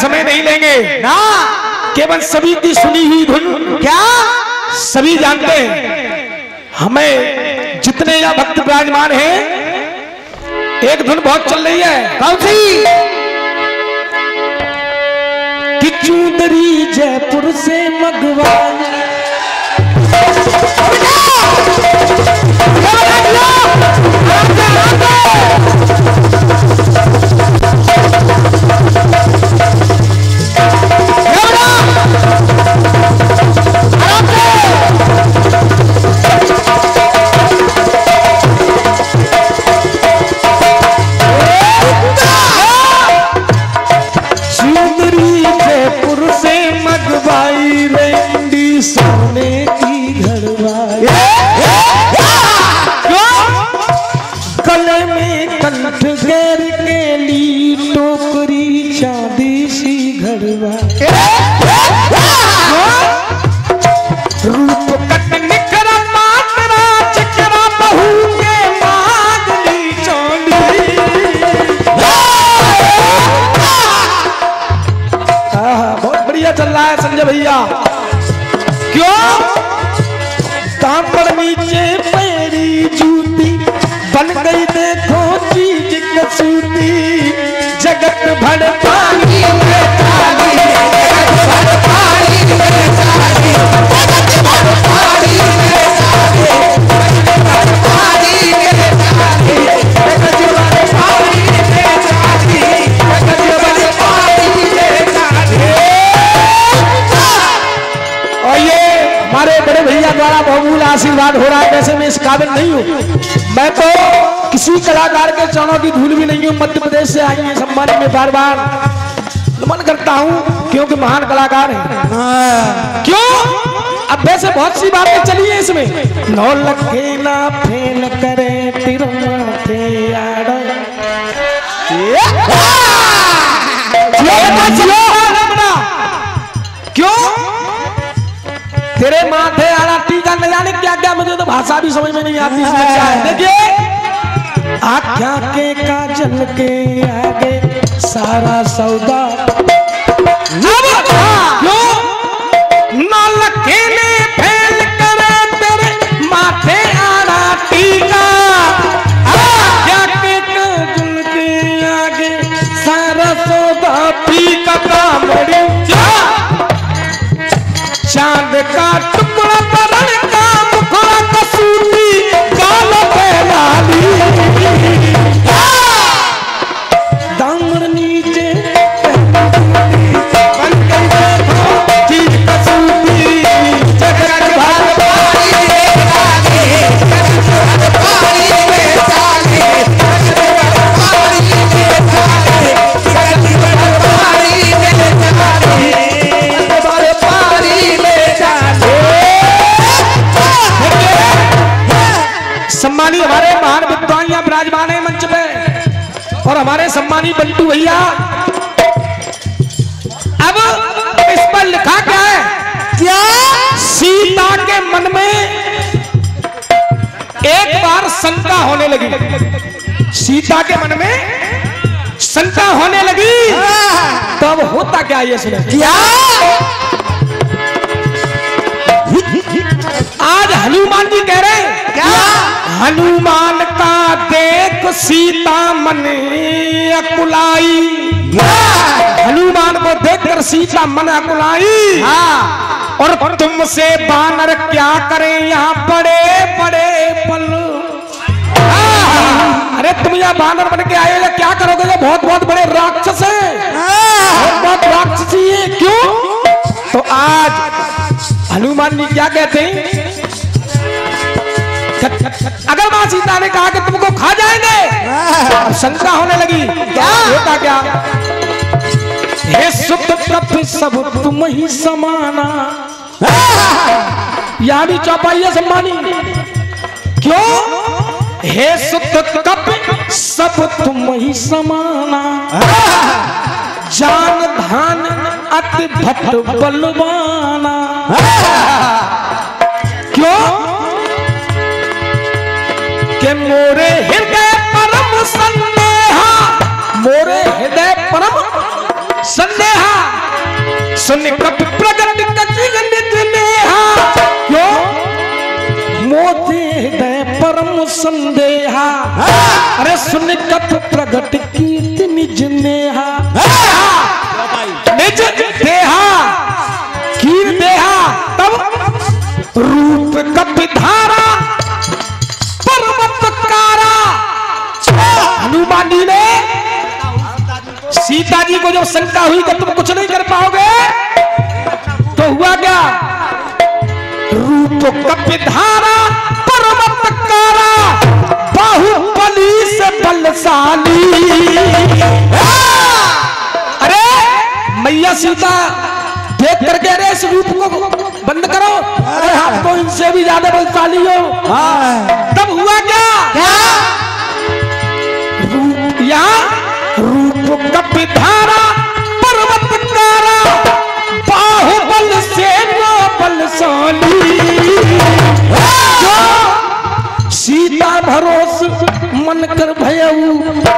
समय नहीं लेंगे। ना। केवल सभी की सुनी हुई धुन। क्या? सभी जानते हैं। हमें जितने यहाँ भक्त विराजमान हैं एक धुन बहुत चल रही है। कौन सी कि चूंदरी जयपुर से मंगवाई भैया। क्यों? तापड़ नीचे पैरी जूती आशीर्वाद हो रहा है वैसे मैं इस काबिल नहीं हूँ। मैं तो किसी कलाकार के चरणों की धूल भी नहीं हूँ मध्य प्रदेश से आई है सम्मान में बार बार नमन करता हूँ क्योंकि महान कलाकार है। क्यों? अब वैसे बहुत सी बातें चली है इसमें। नौ लखे ना फेल करे क्यों? तेरे माथे आड़ा टीका न जाने क्या क्या, मुझे तो भाषा भी समझ में नहीं आती देखिए, आख्या के काजल के आगे सारा सौदा। क्या ये सुने? क्या? आज हनुमान जी कह रहे हैं क्या? हनुमान का देख सीता मन अकुलाई। हनुमान को देखकर सीता मन अकुलाई। और तुमसे बानर क्या करें यहाँ बड़े बड़े पल तुम यहाँ बानर बन के आए हो या क्या करोगे? ये बहुत बहुत बड़े राक्षस हैं। बहुत बहुत राक्षसी है। क्यों? तो आज हनुमान जी क्या कहते हैं? अगर माँ सीता ने कहा कि तुमको खा जाएँगे अब शंका होने लगी। क्या? होता क्या? हे सुत प्रभ सब तुम ही समाना। यहाँ भी चौपाई है सम्मानी। क्यों? हे सुत कप सब तुम ही समाना। जान धान अति भट बलवाना। क्यों? के मोरे हृदय परम संदेहा। मोरे हृदय परम संदेहा। अरे सुन कप प्रगट कीर्ति निज नेहा निज देहा। कीर देहा? तब रूप कप धारा, पर्वत कारा। हनुमान जी ने सीता जी को जब शंका हुई कि तुम कुछ नहीं कर पाओगे तो हुआ क्या? रूप कपिधारा पर्वत बाहुबली से बलशाली। अरे मैया सीता देख करके अरे इस रूप को बंद करो। अरे आप तो इनसे भी ज़्यादा बलशाली हो। तब हुआ क्या? रूप यहाँ रूप कपिधारा भरोस, मन कर भयऊ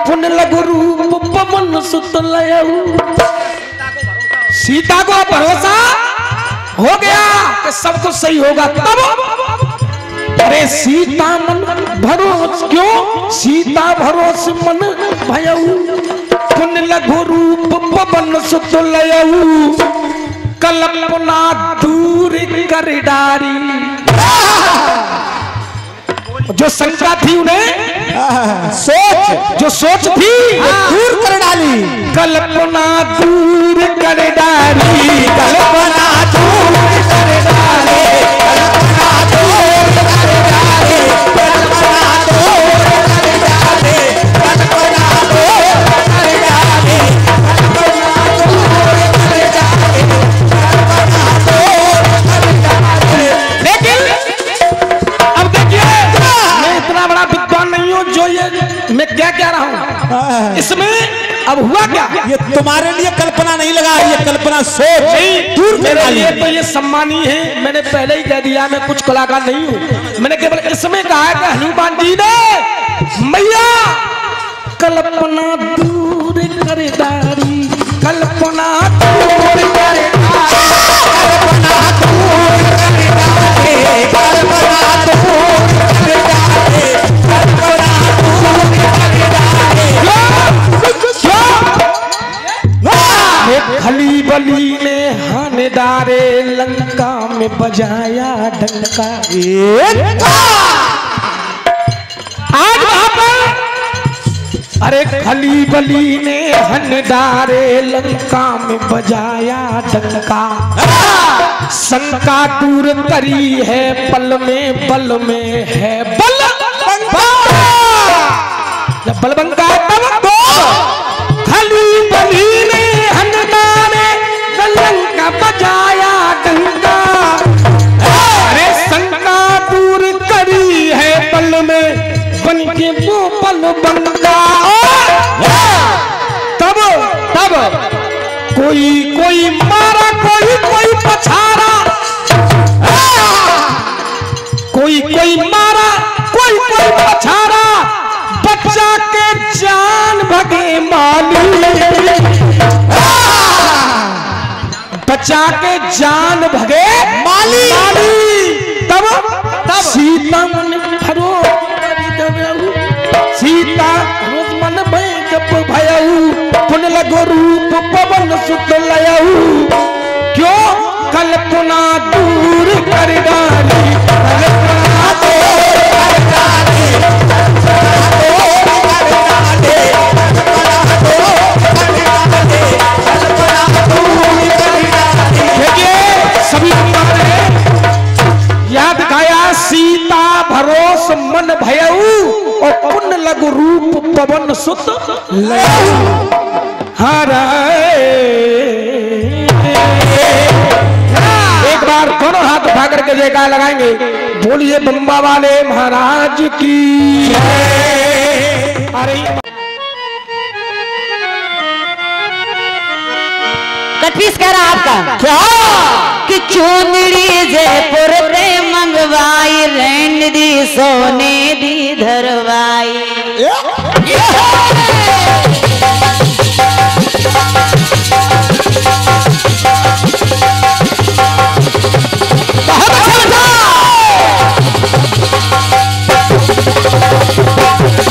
पुन लघु रूप पवन सुत लयऊ। सीता को भरोसा हो गया कि सब कुछ सही होगा तब। अरे सीता मन भरोस क्यों? सीता भरोस मन भयऊ पुन लघु रूप पवन सुत लयऊ। कल्पना दूर कर डारी। जो शंका थी उन्हें, सोच, जो सोच थी, दूर कर डाली। कल्पना दूर कर डाली। कल्पना दूर ये तुम्हारे लिए कल्पना नहीं लगा ये कल्पना सोच दूर मेरे लिए तो ये सम्मानी है मैंने पहले ही कह दिया मैं कुछ कलाकार नहीं हूँ। मैंने केवल इसमें कहा है कि हनुमान जी ने मैया कल्पना दूर कर दारी कल्पना दूर कर खली बली ने हानेदारे लंका में बजाया डंका। आज वहाँ पर। अरे खली बली ने हनदारे लंका में बजाया डंका। शंका दूर करी है पल में पल में है बल। जब बल बन के पल बंगा तब तब कोई कोई मारा कोई कोई पछारा कोई कोई मारा कोई कोई पछारा बच्चा के जान भगे माली। बचा के जान भगे माली। माली। तब तब। सीता मन भयऊ। लगो रूप पवन सुत लयऊ। क्यों? कल्पना दूर कर जयकार लगाएँगे। बोलिए बम्बा वाले महाराज की। अरे कटपीस कह रहा आपका। क्या? कि चुनरी जयपुर पे मंगवाई रैन दी सोने दी धरवाई।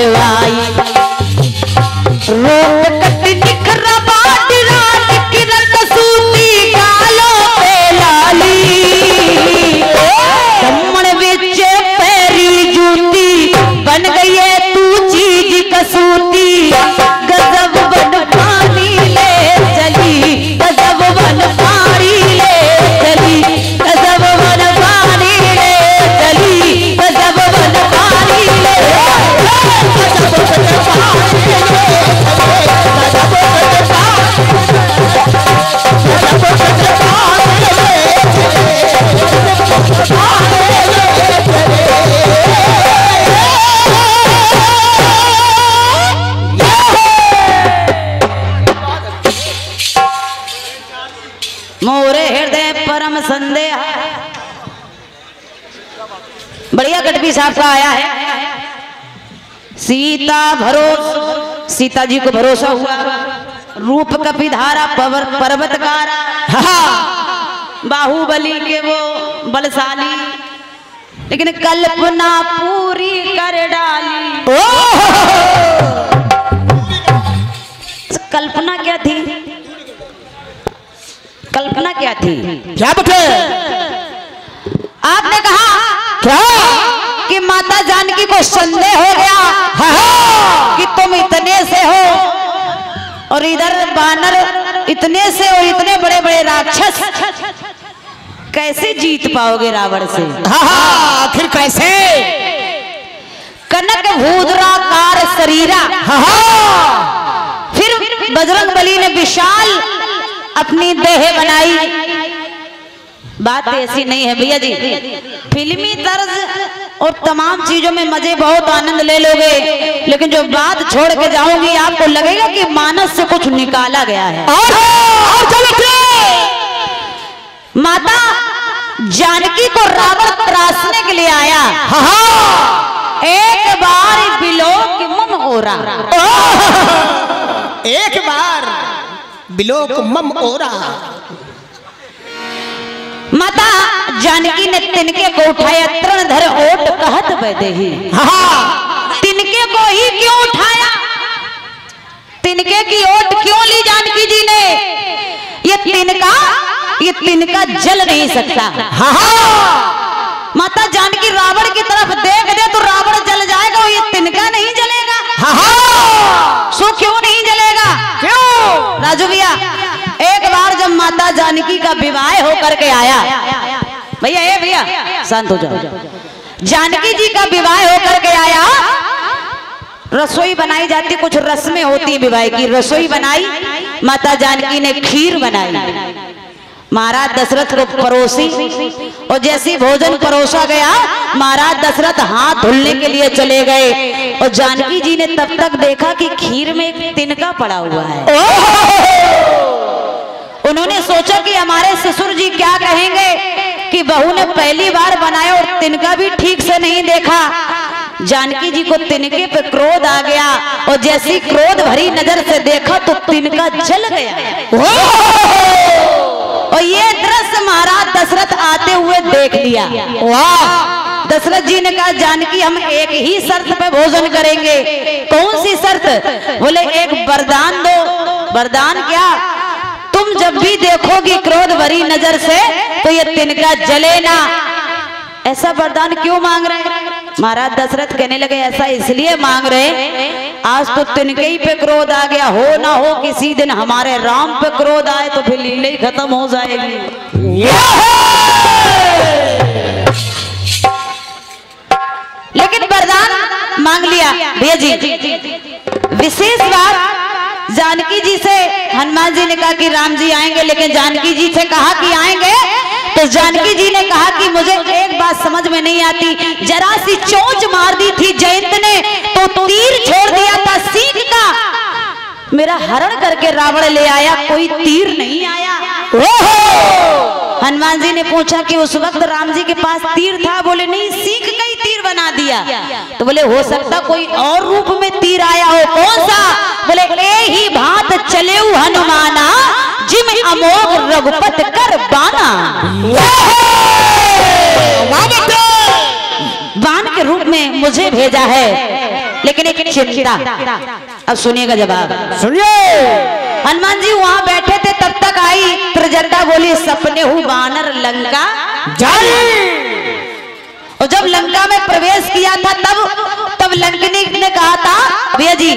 की भरोस। सीता जी को भरोसा हुआ। रूप कपिधारा पवर पर्वतकारा। बाहुबली के वो बलशाली। लेकिन कल्पना पूरी कर डाली। कल्पना क्या थी? कल्पना क्या थी? क्या बटे आपने कहा क्या? कि माता जानकी को संदेह हो गया कि तुम इतने से हो और इधर बानर इतने से और इतने बड़े बड़े राक्षस कैसे जीत पाओगे रावण से? हाँ हाँ आखिर कैसे? कनक भूदराकार शरीरा हाँ। फिर बजरंग बली ने विशाल अपनी देह बनाई। बात ऐसी नहीं है भैया जी। फिल्मी तर्ज और तमाम चीज़ों में मज़े बहुत आनंद ले लोगे। लेकिन जो बात छोड़ के जाओगी आपको लगेगा कि मानस से कुछ निकाला गया है। और और माता जानकी को रावण त्रासने के लिए आया। हाँ हाँ। एक बार बिलो कि मुम ओरा एक बार बिलोक मम ओरा माता जानकी ने तिनके को उठाया तृण धर बैदेही। हाँ। तिनके को ही क्यों उठाया? तिनके की ओट क्यों ली जानकी जी ने? ये तिनका ये तिनका जल नहीं सकता। हाँ। माता जानकी रावण की तरफ़ देख दे तो रावण जल जाएगा और ये तिनका नहीं जलेगा। हाँ हाँ। सो क्यों नहीं जलेगा? क्यों? राजू भैया एक बार जब माता जानकी का विवाह होकर के आया भैया ए भैया शांत हो जाओ। जानकी जी का विवाह होकर के आया। रसोई बनाई जाती कुछ रस्में होती है विवाह की। रसोई बनाई माता जानकी ने खीर बनाई। महाराज दशरथ को परोसी और जैसी भोजन परोसा गया महाराज दशरथ हाथ धुलने के लिए चले गए और जानकी जी ने तब तक देखा कि खीर में एक तिनका पड़ा हुआ है। उन्होंने सोचा कि हमारे ससुर जी क्या कहेंगे? कि बहू ने पहली बार बनाया और तिनका भी ठीक से नहीं देखा। जानकी जी को तिनके पे क्रोध आ गया और जैसी क्रोध भरी नज़र से देखा तो तिनका जल गया। और ये दृश्य महाराज दशरथ आते हुए देख लिया। वाह! दशरथ जी ने कहा जानकी हम एक ही शर्त पे भोजन करेंगे। कौन सी शर्त? बोले एक वरदान दो। वरदान क्या? तुम जब भी देखोगी क्रोध भरी नज़र से तो ये तिनका जले ना। ऐसा वरदान क्यों मांग रहे महाराज दशरथ कहने लगे, ऐसा इसलिए मांग रहे आज तो तिनके ही पे क्रोध आ गया। हो ना हो, किसी दिन हमारे राम पे क्रोध आए तो फिर लीला ही खत्म हो जाएगी। लेकिन वरदान मांग लिया। भैया जी, विशेष बात जानकी जी से हनुमान जी ने कहा कि राम जी आएँगे, लेकिन जानकी जी से कहा कि आएँगे? तो जानकी जी ने कहा कि मुझे एक बात समझ में नहीं आती। जरा सी चोंच मार दी थी जयंत ने तो तीर छोड़ दिया था सीख का। मेरा हरण करके रावण ले आया, कोई तीर नहीं आया। हनुमान जी ने पूछा कि उस वक्त राम जी के पास तीर था, बोले, नहीं, सीख का ही तीर बना दिया। तो बोले, हो सकता कोई और रूप में तीर आया हो। कौन सा? बोले, ए ही भात चले हनुमाना, जिम अमोघ रघुपत कर बाना। बाण के रूप में मुझे भेजा है, लेकिन एक चिंता। अब सुनिएगा जवाब। सुनिए। हनुमान जी वहाँ बैठे थे तब तक आई त्रिजटा बोली सपने हु बानर लंका और जब लंका में प्रवेश किया था तब तब लंकनी ने कहा था भैया जी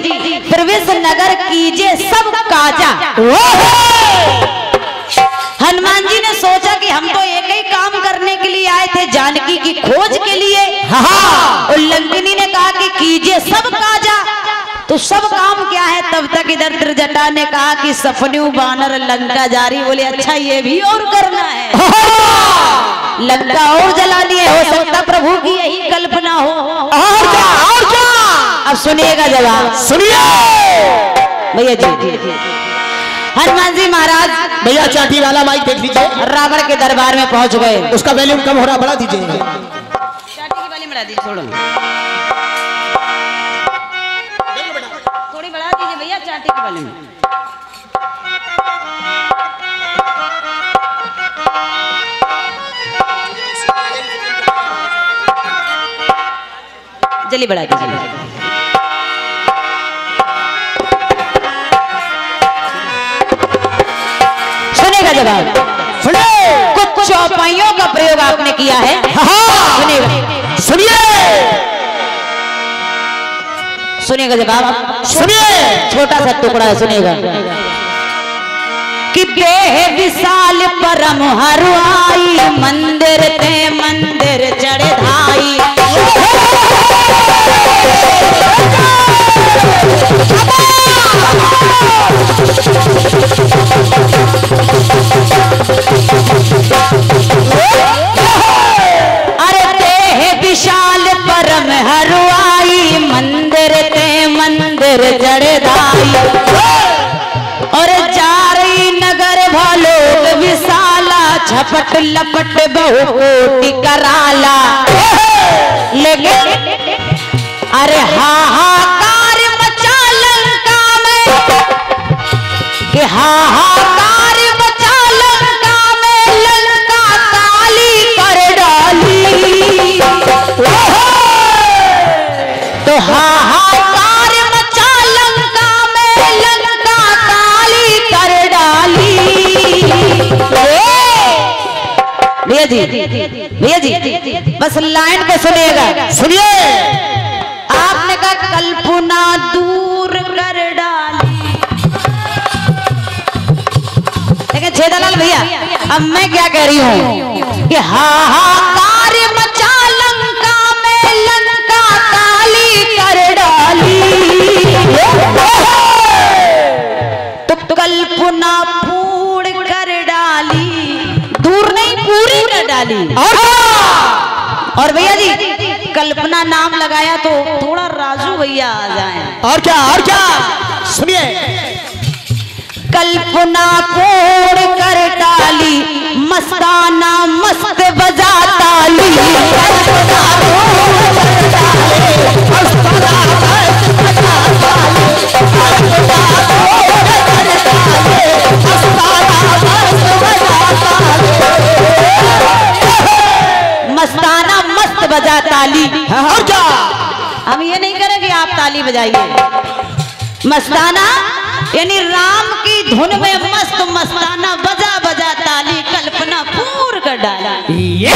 प्रवेश नगर कीजिए सब काजा। हनुमान जी ने सोचा कि हम तो एक ही काम करने के लिए आए थे जानकी की खोज के लिए। हाँ। और लंकनी ने कहा कि कीजिए सब काजा। तो सब काम क्या है? तब तक इधर त्रिजटा ने कहा कि सपन्यू बानर लंका जारी बोले अच्छा ये भी और करना है। लंका और जलानी है। हो सकता प्रभु की यही कल्पना हो। और क्या और क्या? अब सुनिएगा जवाब। सुनिए! भैया जी हनुमान जी महाराज भैया चाटी वाला माइक देख लीजिए। रावण के दरबार में पहुँच गए। उसका वैल्यूम कम हो रहा बढ़ा दीजिए। छोड़ो। के बाले में। जल्दी बढ़ा दीजिए। सुनेगा जवाब सुनिए। कुछ चौपाइयों का प्रयोग आपने किया है। सुनेगा सुनिए। सुनेगा जवाब। सुनिए छोटा सा टुकड़ा सुनेगा कि विशाल परम हरुआई, मंदिर ते मंदिर चढ़े धाई। मंदिर जड़े धाई और चारी नगर भलोक विशाला झपट लपट बहु कोटि कराला। लेकिन, अरे हाहाकार मचा लंका में। कि हाहाकार मचा लंका में लंका काली कर डाली। तो हाहाकार भैया जी भैया जी, बस लाइन पे सुनिएगा। सुनिए। आपने कहा कल्पना दूर कर डाली। छेदालाल भैया, अब मैं क्या कह रही हूँ? कि हा मचा डाली और और भैया जी कल्पना नाम लगाया तो थोड़ा राजू भैया आ जाए। और क्या और क्या? सुनिए। कल्पना कोड़ कर डाली मस्ताना मस्त बजा ताली कल्पना पूर्ण बजा ताली। और क्या? हम ये नहीं करेंगे कि आप ताली बजाइए। मस्ताना यानी राम की धुन में मस्त मस्ताना बजा बजा ताली कल्पना पूर कर डाला ये